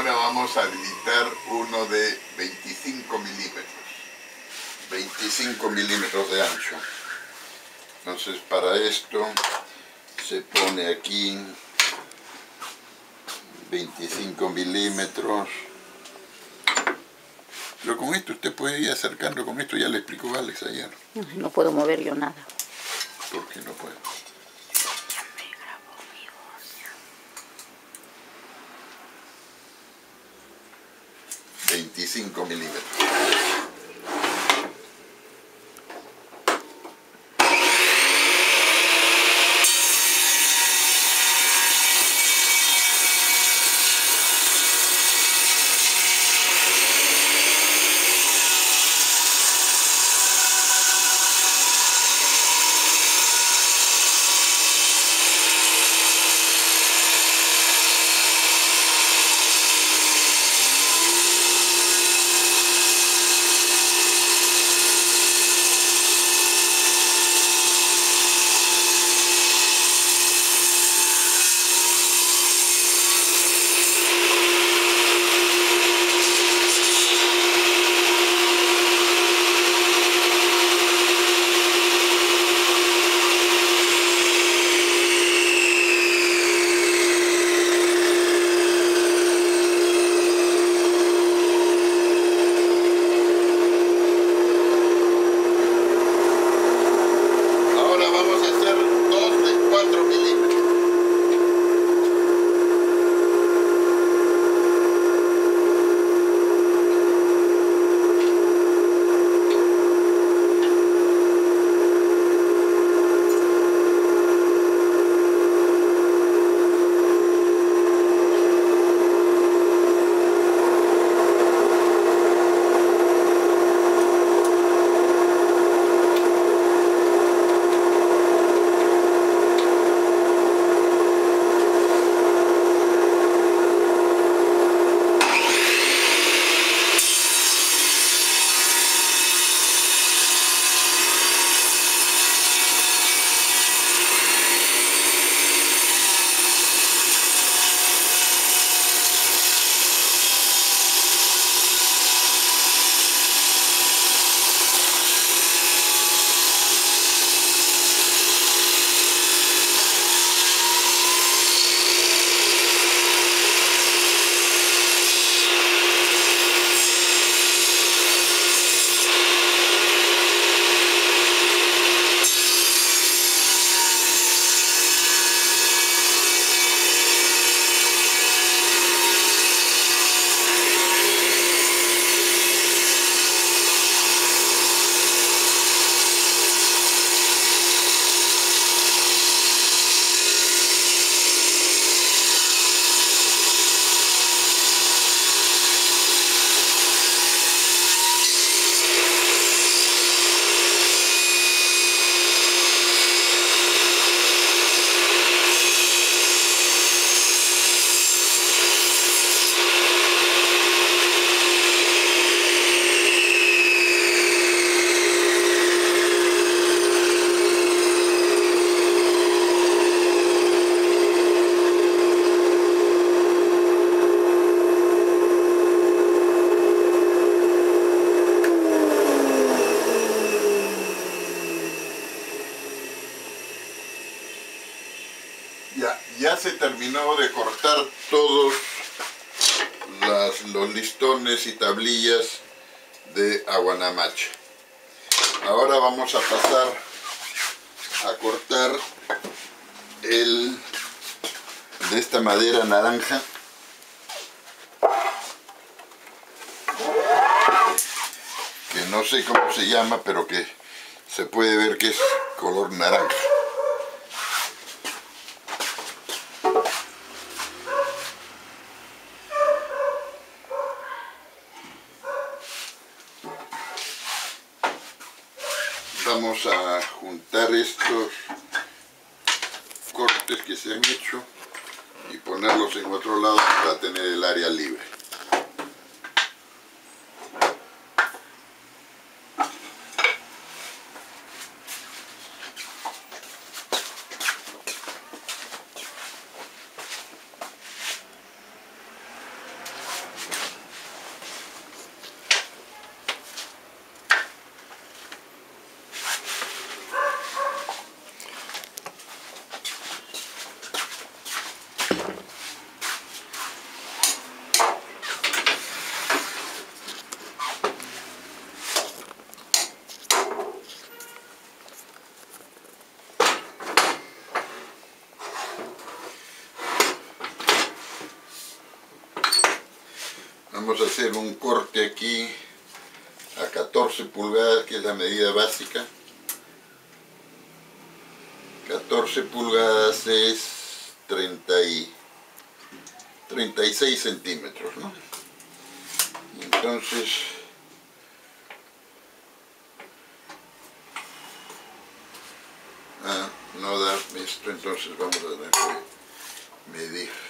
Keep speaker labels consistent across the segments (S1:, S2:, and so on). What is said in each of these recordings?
S1: Ahora vamos a habilitar uno de 25 milímetros. 25 milímetros de ancho. Entonces para esto se pone aquí 25 milímetros. Pero con esto usted puede ir acercando, con esto ya le explicó Alex ayer.
S2: No puedo mover yo nada.
S1: ¿Por qué no puede? 25 milímetros. Los listones y tablillas de Aguanamache. Ahora vamos a pasar a cortar el de esta madera naranja. Que no sé cómo se llama, pero que se puede ver que es color naranja. Vamos a juntar estos cortes que se han hecho y ponerlos en otro lado para tener el área libre. Vamos a hacer un corte aquí a 14 pulgadas, que es la medida básica. 14 pulgadas es 30 y 36 centímetros, ¿no? Entonces, ah, no da esto, entonces vamos a medir.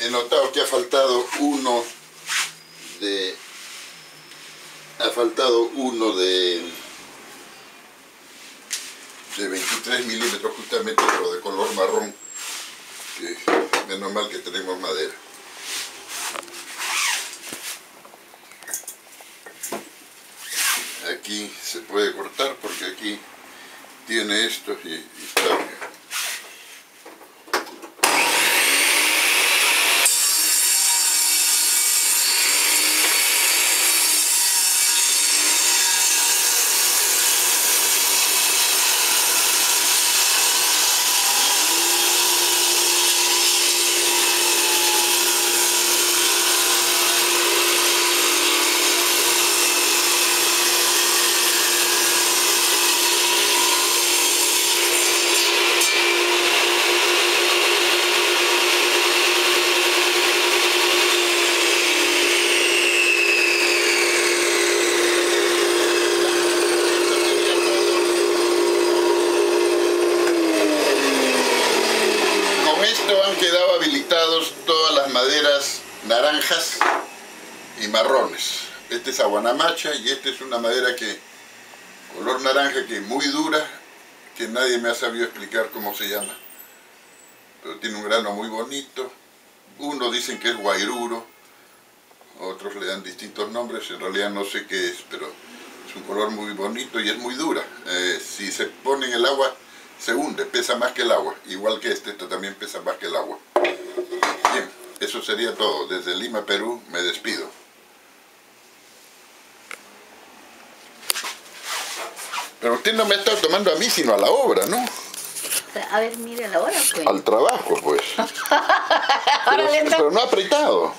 S1: He notado que ha faltado uno de... Ha faltado uno de... De 23 milímetros justamente, pero de color marrón. Que menos mal que tenemos madera. Aquí se puede cortar porque aquí tiene esto y, y está bien. Con esto han quedado habilitados todas las maderas naranjas y marrones. Este es aguanamacha y esta es una madera que color naranja que es muy dura, que nadie me ha sabido explicar cómo se llama. Pero tiene un grano muy bonito. Unos dicen que es guairuro, otros le dan distintos nombres, en realidad no sé qué es, pero es un color muy bonito y es muy dura. Eh, si se pone en el agua, se hunde, pesa más que el agua. Igual que este, esto también pesa más que el agua. Bien, eso sería todo. Desde Lima, Perú, me despido. Pero usted no me está tomando a mí, sino a la obra, ¿no?
S2: A ver, mire la hora, pues.
S1: Al trabajo, pues. Pero, pero no apretado.